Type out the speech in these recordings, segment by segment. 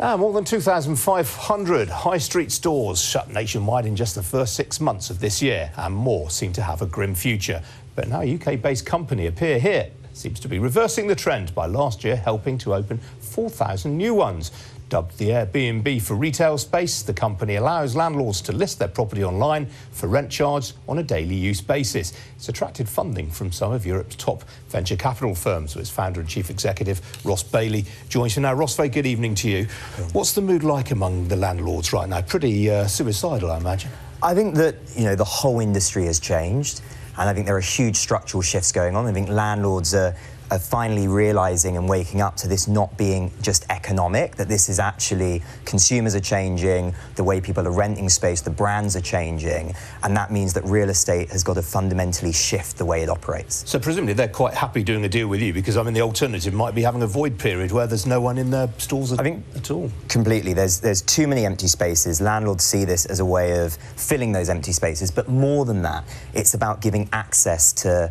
Ah, more than 2,500 high street stores shut nationwide in just the first six months of this year, and more seem to have a grim future. But now a UK-based company appear here seems to be reversing the trend by last year helping to open 4,000 new ones. Dubbed the Airbnb for retail space, the company allows landlords to list their property online for rent charge on a daily use basis. It's attracted funding from some of Europe's top venture capital firms. Its founder and chief executive, Ross Bailey, joins me now. Ross, very good evening to you. What's the mood like among the landlords right now? Pretty uh, suicidal, I imagine. I think that you know the whole industry has changed, and I think there are huge structural shifts going on. I think landlords are of finally realizing and waking up to this not being just economic, that this is actually consumers are changing, the way people are renting space, the brands are changing, and that means that real estate has got to fundamentally shift the way it operates. So presumably they're quite happy doing a deal with you because I mean the alternative might be having a void period where there's no one in their stores at, I think at all. Completely. There's there's too many empty spaces. Landlords see this as a way of filling those empty spaces, but more than that, it's about giving access to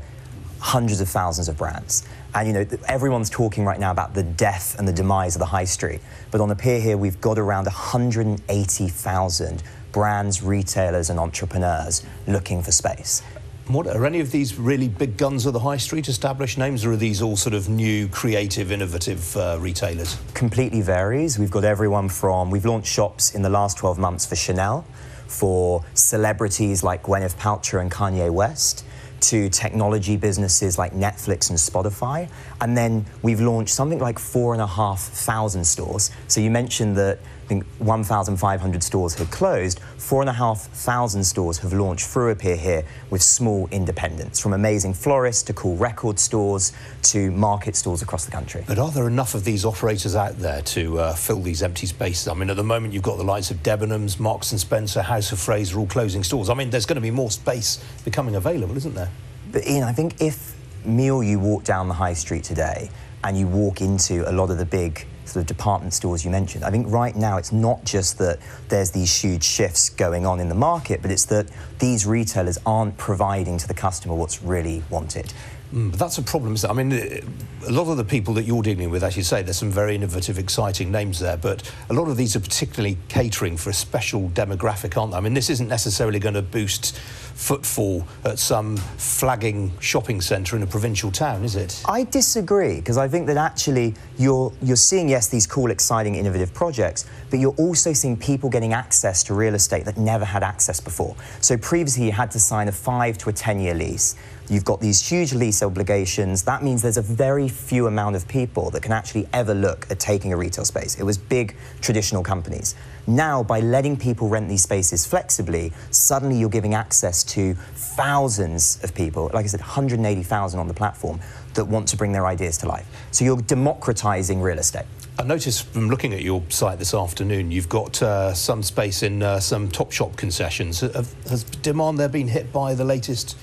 hundreds of thousands of brands. And you know, everyone's talking right now about the death and the demise of the high street. But on Appear Here, we've got around 180,000 brands, retailers, and entrepreneurs looking for space. What are any of these really big guns of the high street established names, or are these all sort of new, creative, innovative uh, retailers? Completely varies. We've got everyone from we've launched shops in the last 12 months for Chanel, for celebrities like Gwyneth Paltrow and Kanye West to technology businesses like Netflix and Spotify. And then we've launched something like four and a half thousand stores. So you mentioned that I think 1,500 stores had closed. Four and a half thousand stores have launched through Appear here with small independents, from amazing florists to cool record stores to market stores across the country. But are there enough of these operators out there to uh, fill these empty spaces? I mean, at the moment you've got the likes of Debenhams, Marks and Spencer, House of Fraser all closing stores. I mean, there's going to be more space becoming available, isn't there? But Ian, I think if me or you walk down the high street today and you walk into a lot of the big sort of department stores you mentioned. I think right now it's not just that there's these huge shifts going on in the market, but it's that these retailers aren't providing to the customer what's really wanted. Mm, but that's a problem, I mean, a lot of the people that you're dealing with, as you say, there's some very innovative, exciting names there, but a lot of these are particularly catering for a special demographic, aren't they? I mean, this isn't necessarily going to boost footfall at some flagging shopping centre in a provincial town, is it? I disagree, because I think that actually you're, you're seeing, yes, these cool, exciting, innovative projects, but you're also seeing people getting access to real estate that never had access before. So previously you had to sign a five to a 10 year lease. You've got these huge lease obligations. That means there's a very few amount of people that can actually ever look at taking a retail space. It was big traditional companies. Now, by letting people rent these spaces flexibly, suddenly you're giving access to thousands of people, like I said, 180,000 on the platform, that want to bring their ideas to life. So you're democratizing real estate. I noticed from looking at your site this afternoon, you've got uh, some space in uh, some Topshop concessions. Have, has demand there been hit by the latest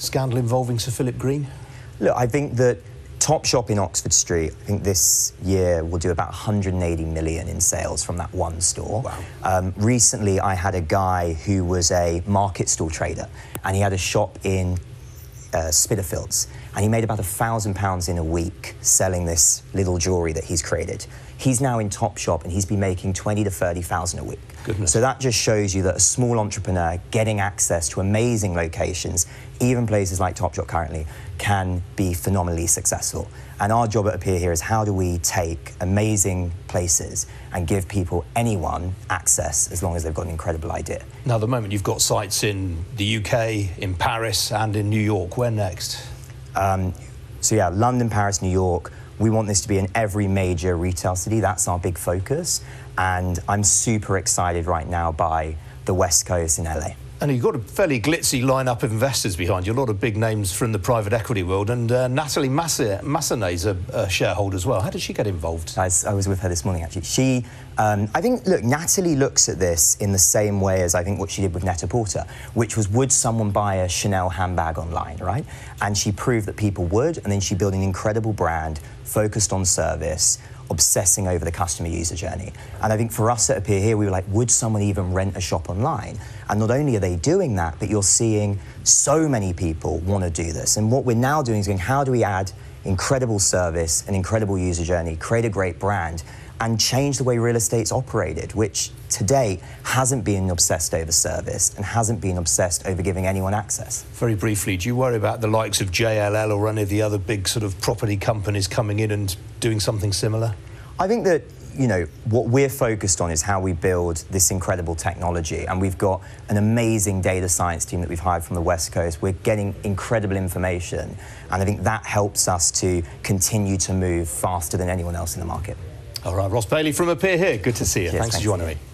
scandal involving Sir Philip Green? Look, I think that Topshop in Oxford Street, I think this year will do about 180 million in sales from that one store. Wow. Um, recently, I had a guy who was a market stall trader, and he had a shop in uh, Spitalfields, and he made about a thousand pounds in a week selling this little jewelry that he's created. He's now in Topshop, and he's been making 20 to 30,000 a week. Goodness. So that just shows you that a small entrepreneur getting access to amazing locations, even places like Topshop currently, can be phenomenally successful. And our job at Appear here is how do we take amazing places and give people, anyone, access as long as they've got an incredible idea. Now, at the moment, you've got sites in the UK, in Paris, and in New York. Where next? Um, so, yeah, London, Paris, New York. We want this to be in every major retail city. That's our big focus. And I'm super excited right now by the West Coast in LA. And you've got a fairly glitzy lineup of investors behind you, a lot of big names from the private equity world. And uh, Natalie Massenet is a, a, shareholder as well. How did she get involved? I, I was with her this morning, actually. She, um, I think, look, Natalie looks at this in the same way as I think what she did with Net-a-Porter, which was would someone buy a Chanel handbag online, right? And she proved that people would, and then she built an incredible brand focused on service obsessing over the customer user journey. And I think for us at Appear here, we were like, would someone even rent a shop online? And not only are they doing that, but you're seeing so many people want to do this. And what we're now doing is going, how do we add incredible service, an incredible user journey, create a great brand, and change the way real estate's operated, which today hasn't been obsessed over service and hasn't been obsessed over giving anyone access. Very briefly, do you worry about the likes of JLL or any of the other big sort of property companies coming in and doing something similar? I think that you know, what we're focused on is how we build this incredible technology. And we've got an amazing data science team that we've hired from the West Coast. We're getting incredible information. And I think that helps us to continue to move faster than anyone else in the market. All right, Ross Bailey from Appear here. Good to see you. Thanks, thanks for joining me.